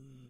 Mm.